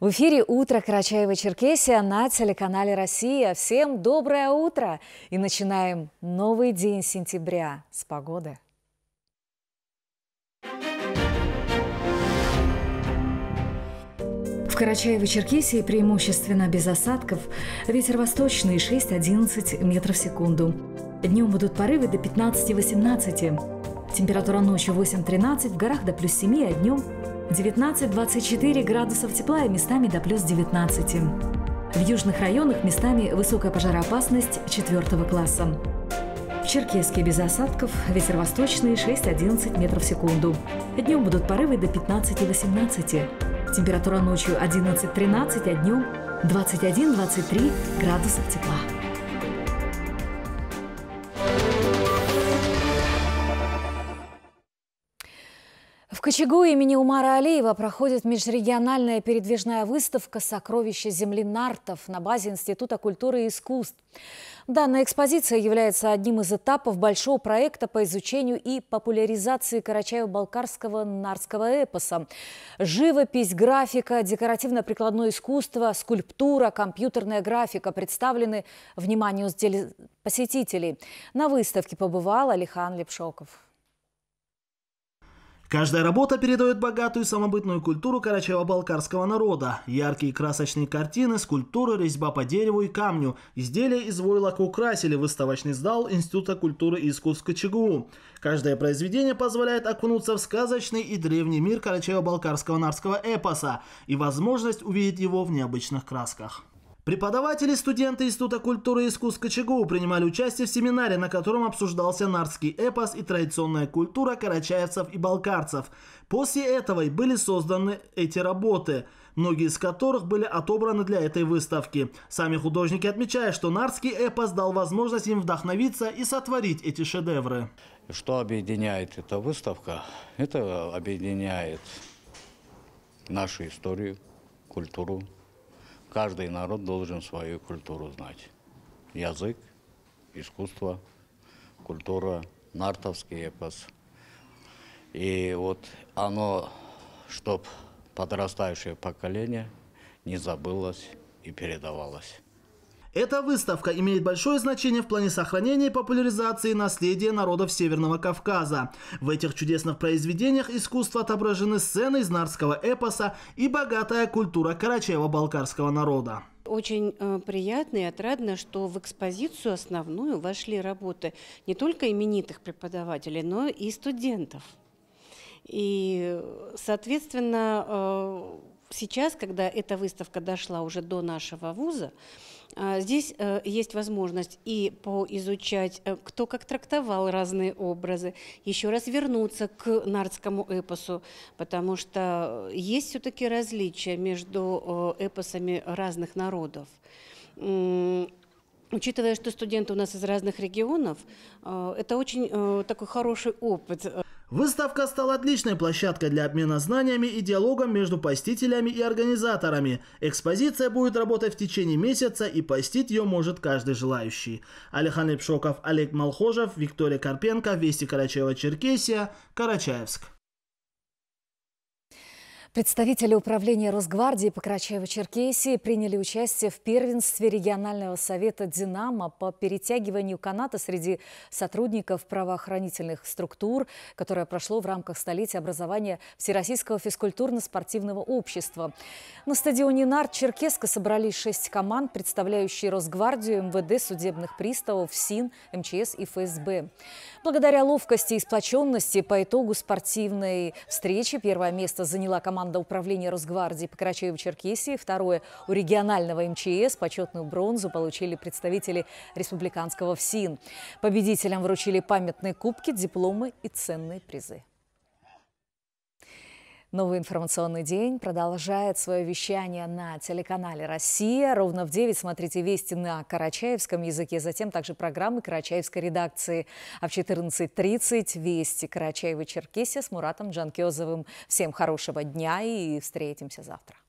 В эфире «Утро Карачаева-Черкесия» на телеканале «Россия». Всем доброе утро! И начинаем новый день сентября с погоды. В Карачаево-Черкесии преимущественно без осадков. Ветер восточный 6-11 метров в секунду. Днем будут порывы до 15-18. Температура ночью 8-13, в горах до плюс 7, а днем 19-24 градусов тепла и местами до плюс 19. В южных районах местами высокая пожароопасность 4 класса. В Черкеске без осадков, ветер восточный 6-11 метров в секунду. Днем будут порывы до 15-18. Температура ночью 11-13, а днем 21-23 градусов тепла. В Кочегу имени Умара Алиева проходит межрегиональная передвижная выставка «Сокровища земли нартов» на базе Института культуры и искусств. Данная экспозиция является одним из этапов большого проекта по изучению и популяризации Карачаево-Балкарского нарского эпоса. Живопись, графика, декоративно-прикладное искусство, скульптура, компьютерная графика представлены вниманию посетителей. На выставке побывал Алихан Лепшоков. Каждая работа передает богатую самобытную культуру карачаево-балкарского народа. Яркие красочные картины, скульптуры, резьба по дереву и камню. Изделия из войлока украсили выставочный зал Института культуры и искусств КЧГУ. Каждое произведение позволяет окунуться в сказочный и древний мир карачаево-балкарского нарского эпоса и возможность увидеть его в необычных красках. Преподаватели и студенты Института культуры и искусств КЧГУ принимали участие в семинаре, на котором обсуждался нардский эпос и традиционная культура карачаевцев и балкарцев. После этого и были созданы эти работы, многие из которых были отобраны для этой выставки. Сами художники отмечают, что нардский эпос дал возможность им вдохновиться и сотворить эти шедевры. Что объединяет эта выставка? Это объединяет нашу историю, культуру, Каждый народ должен свою культуру знать. Язык, искусство, культура, нартовский эпос. И вот оно, чтоб подрастающее поколение не забылось и передавалось. Эта выставка имеет большое значение в плане сохранения и популяризации наследия народов Северного Кавказа. В этих чудесных произведениях искусства отображены сцены из нарского эпоса и богатая культура карачаево-балкарского народа. Очень э, приятно и отрадно, что в экспозицию основную вошли работы не только именитых преподавателей, но и студентов. И, соответственно, э, сейчас, когда эта выставка дошла уже до нашего вуза, здесь э, есть возможность и поизучать, э, кто как трактовал разные образы, еще раз вернуться к нардскому эпосу, потому что есть все-таки различия между э, эпосами разных народов. Учитывая, что студенты у нас из разных регионов, это очень такой хороший опыт. Выставка стала отличной площадкой для обмена знаниями и диалогом между посетителями и организаторами. Экспозиция будет работать в течение месяца и посетить ее может каждый желающий. Алихан Лепшоков, Олег Малхожев, Виктория Карпенко, Вести Карачаева-Черкесия, Карачаевск. Представители управления Росгвардии по Карачаево-Черкесии приняли участие в первенстве регионального совета «Динамо» по перетягиванию каната среди сотрудников правоохранительных структур, которое прошло в рамках столетия образования Всероссийского физкультурно-спортивного общества. На стадионе «Нарт» Черкеска собрались шесть команд, представляющие Росгвардию, МВД, судебных приставов, СИН, МЧС и ФСБ. Благодаря ловкости и сплоченности по итогу спортивной встречи первое место заняла команда управления Росгвардии по Карачаево-Черкесии, второе у регионального МЧС, почетную бронзу получили представители республиканского ФСИН. Победителям вручили памятные кубки, дипломы и ценные призы. Новый информационный день продолжает свое вещание на телеканале «Россия». Ровно в 9 смотрите «Вести» на карачаевском языке, затем также программы карачаевской редакции. А в 14.30 «Вести» Карачаева-Черкесия с Муратом Джанкезовым. Всем хорошего дня и встретимся завтра.